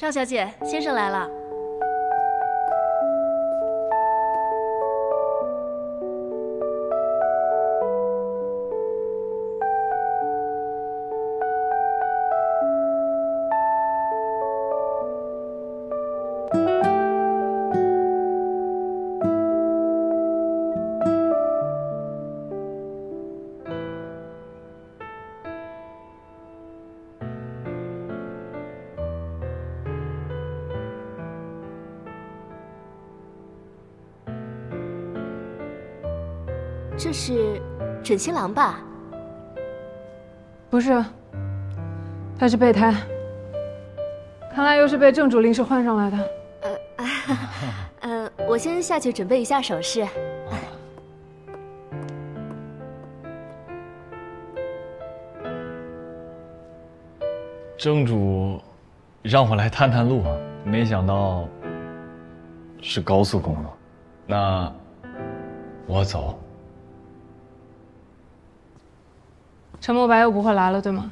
赵小姐，先生来了。这是准新郎吧？不是，他是备胎。看来又是被正主临时换上来的。呃，呃，我先下去准备一下首饰。正主让我来探探路，没想到是高速公路。那我走。陈慕白又不会来了，对吗？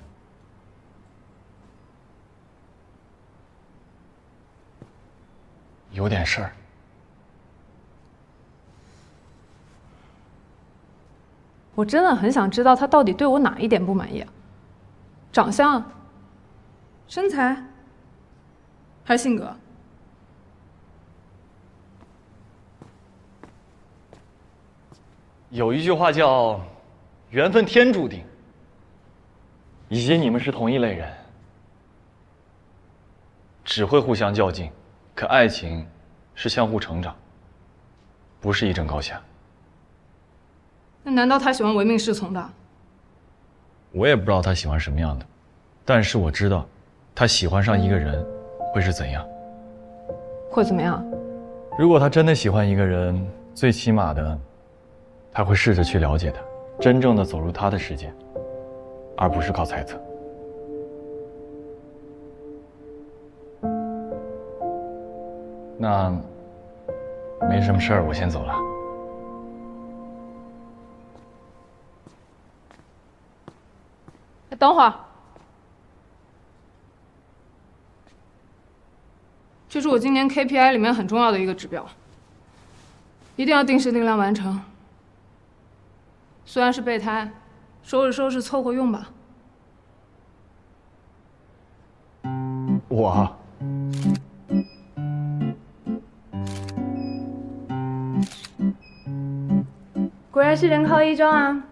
有点事儿。我真的很想知道他到底对我哪一点不满意啊？长相、身材，还是性格？有一句话叫“缘分天注定”。以及你们是同一类人，只会互相较劲，可爱情是相互成长，不是一争高下。那难道他喜欢唯命是从的？我也不知道他喜欢什么样的，但是我知道，他喜欢上一个人会是怎样。会怎么样？如果他真的喜欢一个人，最起码的，他会试着去了解他，真正的走入他的世界。而不是靠猜测。那没什么事儿，我先走了。等会儿，这是我今年 KPI 里面很重要的一个指标，一定要定时定量完成。虽然是备胎。收拾收拾，凑合用吧。我果然是人靠衣装啊！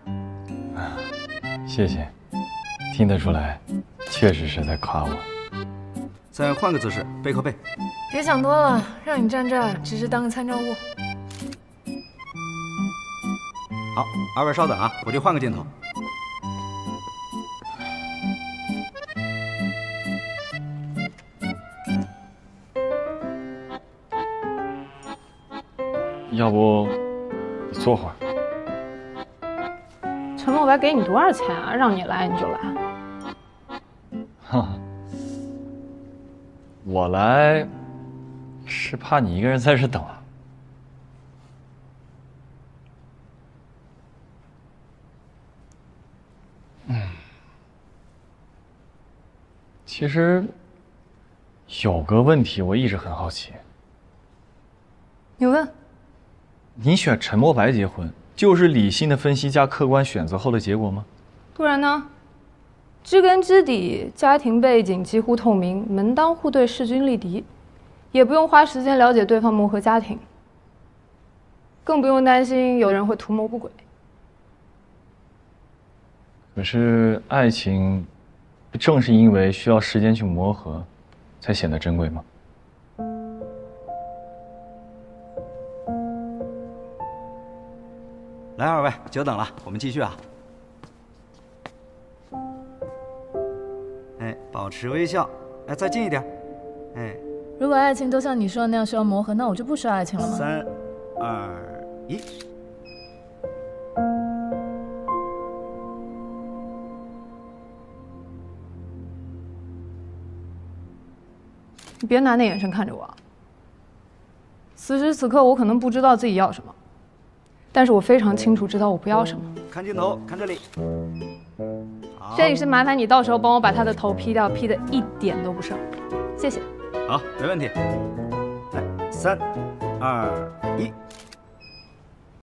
谢谢，听得出来，确实是在夸我。再换个姿势，背靠背。别想多了，让你站这儿只是当个参照物。好，二位稍等啊，我去换个镜头。要不你坐会儿？陈墨白给你多少钱啊？让你来你就来？哈，我来是怕你一个人在这等。嗯，其实有个问题我一直很好奇。你问。你选陈墨白结婚，就是理性的分析加客观选择后的结果吗？不然呢？知根知底，家庭背景几乎透明，门当户对，势均力敌，也不用花时间了解对方磨合家庭，更不用担心有人会图谋不轨。可是爱情，不正是因为需要时间去磨合，才显得珍贵吗？来，二位，久等了，我们继续啊。哎，保持微笑，哎，再近一点，哎。如果爱情都像你说的那样需要磨合，那我就不需要爱情了吗？三、二、一。你别拿那眼神看着我。此时此刻，我可能不知道自己要什么。但是我非常清楚知道我不要什么。看镜头，看这里。摄影师，麻烦你到时候帮我把他的头 P 掉，P 的一点都不剩，谢谢。好，没问题。来，三、二、一，